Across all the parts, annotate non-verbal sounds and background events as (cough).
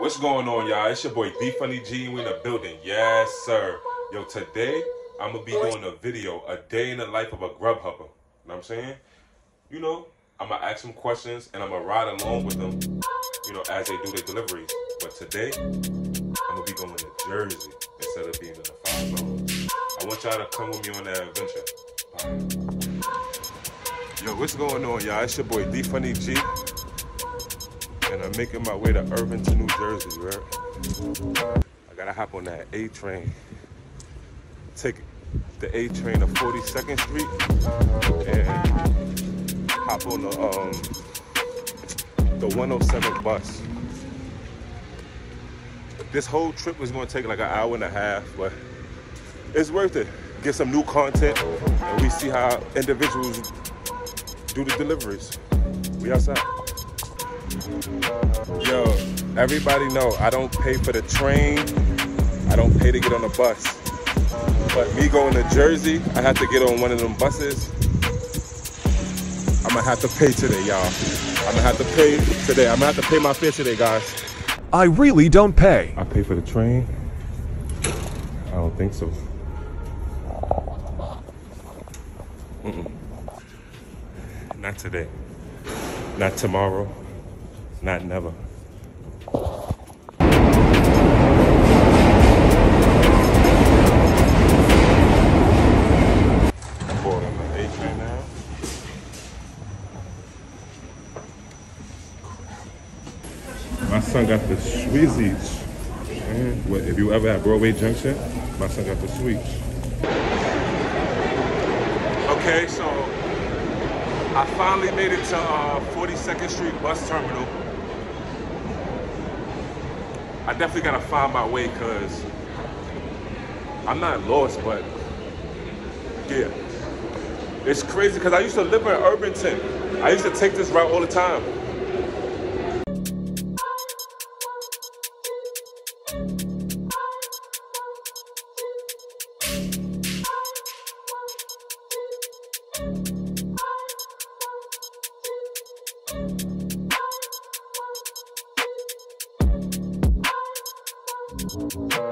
What's going on, y'all? It's your boy D Funny G, and we in the building. Yes, sir. Yo, today I'm gonna be doing a video, a day in the life of a grub hubber. You know what I'm saying? You know, I'm gonna ask them questions and I'm gonna ride along with them, you know, as they do their deliveries. But today, I'm gonna be going to Jersey instead of being in the five zones. I want y'all to come with me on that adventure. Bye. Yo, what's going on, y'all? It's your boy D Funny G and I'm making my way to Irvington, New Jersey, right? I gotta hop on that A train. Take the A train to 42nd Street and hop on the um the 107 bus. This whole trip was gonna take like an hour and a half, but it's worth it. Get some new content and we see how individuals do the deliveries. We outside. Yo, everybody know I don't pay for the train. I don't pay to get on the bus. But me going to Jersey, I have to get on one of them buses. I'm gonna have to pay today, y'all. I'm gonna have to pay today. I'm gonna have to pay my fare today, guys. I really don't pay. I pay for the train. I don't think so. Mm -mm. Not today. Not tomorrow. Not never. Board on the right now. My son got the Sweezies. Man, If you ever at Broadway Junction, my son got the sweets. Okay, so I finally made it to uh, 42nd Street bus terminal. I definitely gotta find my way because I'm not lost, but yeah. It's crazy because I used to live in Irvington. I used to take this route all the time. Thank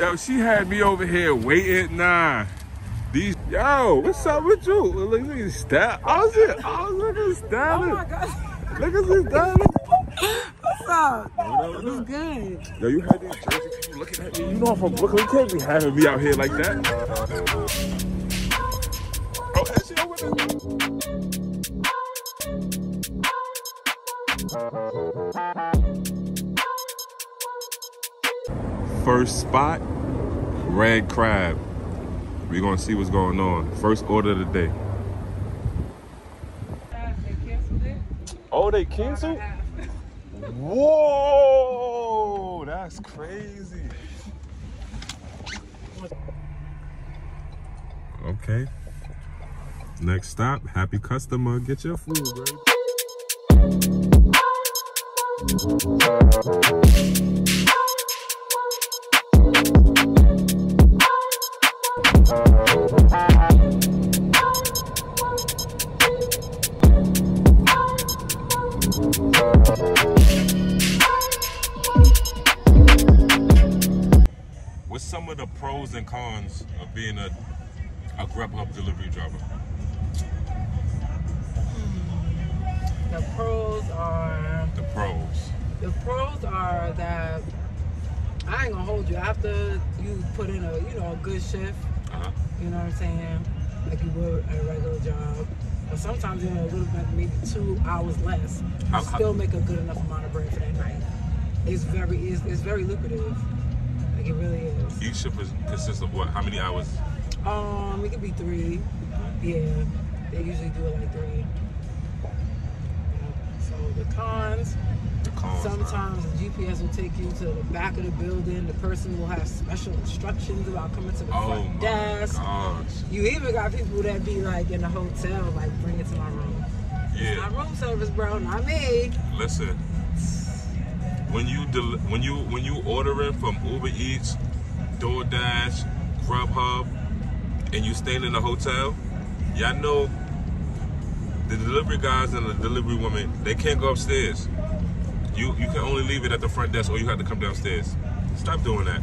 Yo, she had me over here waiting. Nah. These yo, what's up with you? Look at me stab. I was it. I was looking stabbing. Oh my god. Look at this stabbing. (laughs) What's up? What up, good? Yo, you had these Jersey people looking at me. You know I'm from Brooklyn. You can't be having me out here like that. Oh, that shit over First spot, red crab. We're gonna see what's going on. First order of the day. Oh, they canceled? Whoa, that's crazy. Okay. Next stop, happy customer. Get your food, baby. What's some of the pros and cons of being a a Grubhub delivery driver? The pros are The pros. the pros are that I ain't gonna hold you after you put in a you know a good shift. You know what I'm saying? Like you would at a regular job. But sometimes you know a little bit maybe two hours less. How- still make a good enough amount of bread for that night. It's very it's, it's very lucrative. Like it really is. Each shift is, consists of what? How many hours? Um, it could be three. Yeah. They usually do it like three. Yeah. So the cons. Sometimes the GPS will take you to the back of the building. The person will have special instructions about coming to the Oh front desk. gosh. You even got people that be like in the hotel, like bring it to my room. Yeah. Not room service, bro. Not me. Listen. When you del- when you when you ordering from Uber Eats, DoorDash, Grubhub, and you staying in a hotel, y'all know the delivery guys and the delivery women they can't go upstairs. You you can only leave it at the front desk, or you have to come downstairs. Stop doing that.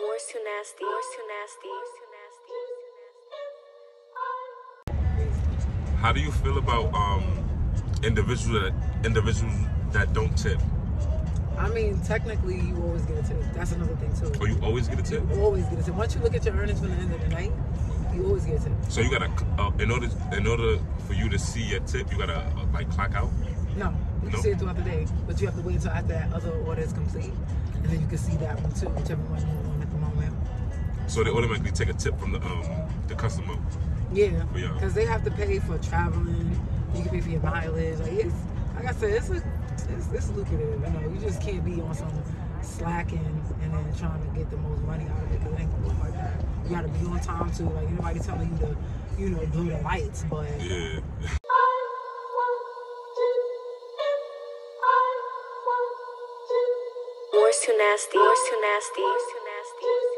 More's too nasty. More's too nasty. Too nasty. How do you feel about um individuals that individuals that don't tip? I mean, technically, you always get a tip. That's another thing too. Or you always get a tip? You always get a tip. Once you look at your earnings from the end of the night, you always get a tip. So you gotta uh, in order in order for you to see your tip, you gotta uh, like clock out. No, you can see it throughout the day, but you have to wait until after that other order is complete, and then you can see that one too, whichever one you're on at the moment. So they automatically take a tip from the um the customer. Yeah, Yeah. because they have to pay for traveling. You can pay for your mileage. Like it's, like I said, it's a, it's, it's lucrative. You know, you just can't be on some slacking and then trying to get the most money out of it because it ain't gonna work like that. You gotta be on time too. Like anybody telling you to, you know, blow the lights, but Yeah. (laughs) More's too nasty. More's too nasty. More's too nasty.